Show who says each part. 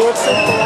Speaker 1: do it.